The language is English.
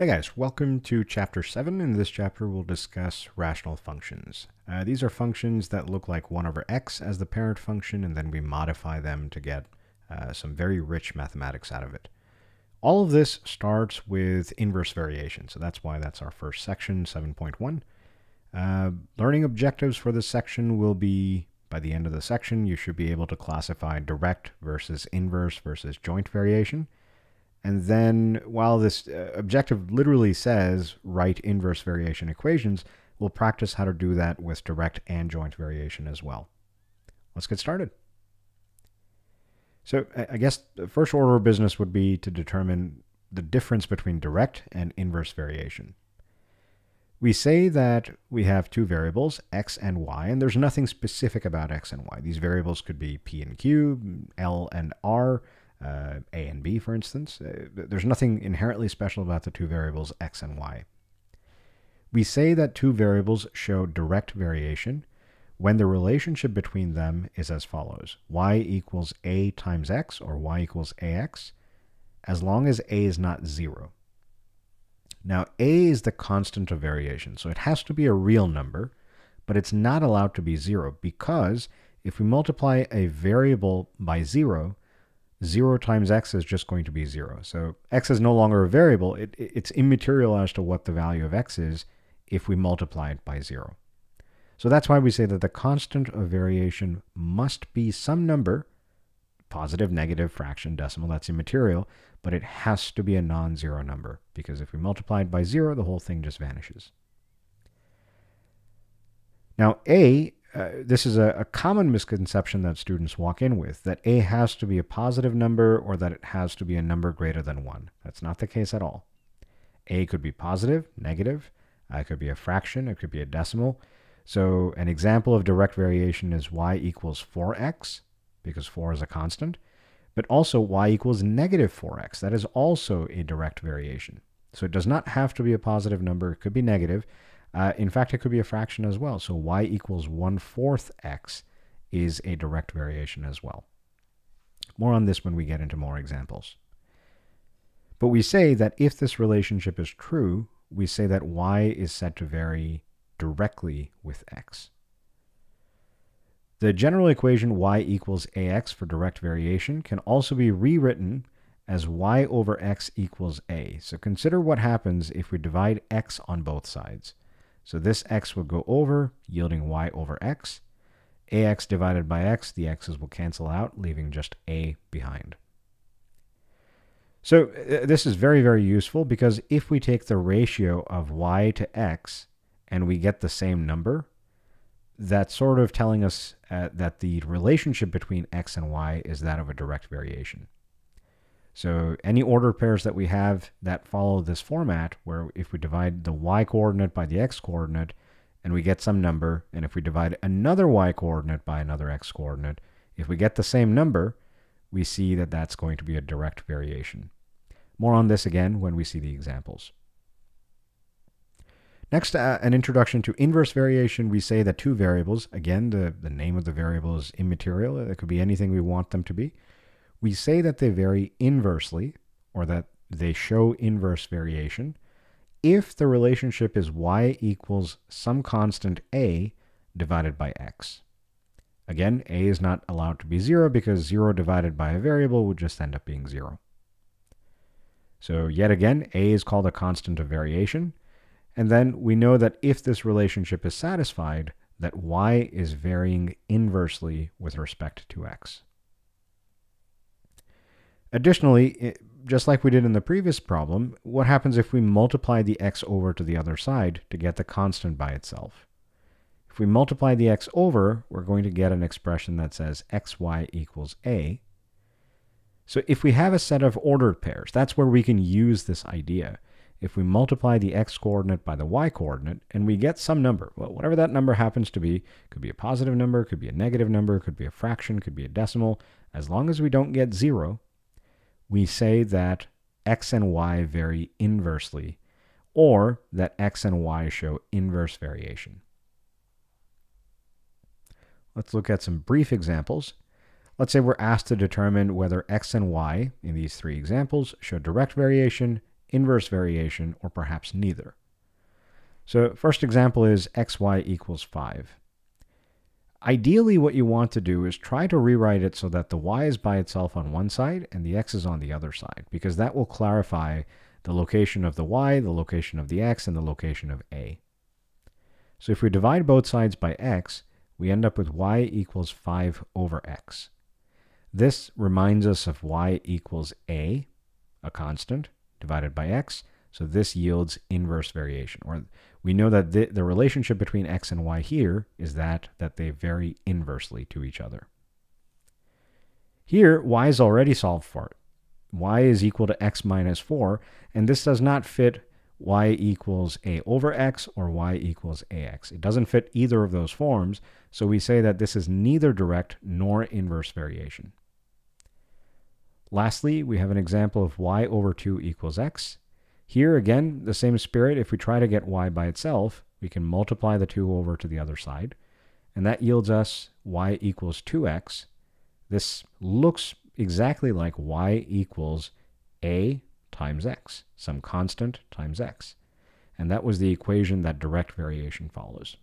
Hey guys, welcome to chapter 7. In this chapter, we'll discuss rational functions. Uh, these are functions that look like 1 over x as the parent function, and then we modify them to get uh, some very rich mathematics out of it. All of this starts with inverse variation, so that's why that's our first section, 7.1. Uh, learning objectives for this section will be, by the end of the section, you should be able to classify direct versus inverse versus joint variation. And then while this uh, objective literally says write inverse variation equations, we'll practice how to do that with direct and joint variation as well. Let's get started. So I guess the first order of business would be to determine the difference between direct and inverse variation. We say that we have two variables, x and y, and there's nothing specific about x and y. These variables could be p and q, l and r, uh, a and b, for instance. Uh, there's nothing inherently special about the two variables x and y. We say that two variables show direct variation when the relationship between them is as follows. y equals a times x, or y equals ax, as long as a is not 0. Now, a is the constant of variation, so it has to be a real number, but it's not allowed to be 0 because if we multiply a variable by 0, 0 times x is just going to be 0. So x is no longer a variable. It, it's immaterial as to what the value of x is if we multiply it by 0. So that's why we say that the constant of variation must be some number, positive, negative, fraction, decimal, that's immaterial, but it has to be a non-zero number, because if we multiply it by 0, the whole thing just vanishes. Now, a uh, this is a, a, common misconception that students walk in with that a has to be a positive number or that it has to be a number greater than 1. That's not the case at all. a could be positive, negative, it could be a fraction, it could be a decimal. So an example of direct variation is y equals 4x, because 4 is a constant, but also y equals negative 4x. That is also a direct variation. So it does not have to be a positive number, it could be negative. Uh, in fact, it could be a fraction as well. So y equals 1 fourth x is a direct variation as well. More on this when we get into more examples. But we say that if this relationship is true, we say that y is said to vary directly with x. The general equation y equals ax for direct variation can also be rewritten as y over x equals a. So consider what happens if we divide x on both sides. So this x will go over, yielding y over x. ax divided by x, the x's will cancel out, leaving just a behind. So uh, this is very, very useful because if we take the ratio of y to x and we get the same number, that's sort of telling us uh, that the relationship between x and y is that of a direct variation. So any ordered pairs that we have that follow this format, where if we divide the y coordinate by the x coordinate, and we get some number, and if we divide another y coordinate by another x coordinate, if we get the same number, we see that that's going to be a direct variation. More on this again when we see the examples. Next, uh, an introduction to inverse variation. We say that two variables, again, the, the name of the variable is immaterial. It could be anything we want them to be we say that they vary inversely, or that they show inverse variation, if the relationship is y equals some constant a divided by x. Again, a is not allowed to be 0 because 0 divided by a variable would just end up being 0. So yet again, a is called a constant of variation. And then we know that if this relationship is satisfied, that y is varying inversely with respect to x. Additionally, just like we did in the previous problem, what happens if we multiply the x over to the other side to get the constant by itself? If we multiply the x over, we're going to get an expression that says xy equals a. So if we have a set of ordered pairs, that's where we can use this idea. If we multiply the x coordinate by the y coordinate and we get some number, well, whatever that number happens to be, could be a positive number, could be a negative number, could be a fraction, could be a decimal, as long as we don't get zero, we say that x and y vary inversely, or that x and y show inverse variation. Let's look at some brief examples. Let's say we're asked to determine whether x and y, in these three examples, show direct variation, inverse variation, or perhaps neither. So first example is xy equals 5. Ideally, what you want to do is try to rewrite it so that the y is by itself on one side and the x is on the other side, because that will clarify the location of the y, the location of the x, and the location of a. So if we divide both sides by x, we end up with y equals 5 over x. This reminds us of y equals a, a constant, divided by x. So this yields inverse variation. Or we know that the, the relationship between x and y here is that, that they vary inversely to each other. Here, y is already solved for. y is equal to x minus 4, and this does not fit y equals a over x or y equals ax. It doesn't fit either of those forms, so we say that this is neither direct nor inverse variation. Lastly, we have an example of y over 2 equals x. Here, again, the same spirit, if we try to get y by itself, we can multiply the 2 over to the other side, and that yields us y equals 2x. This looks exactly like y equals a times x, some constant times x. And that was the equation that direct variation follows.